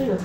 这个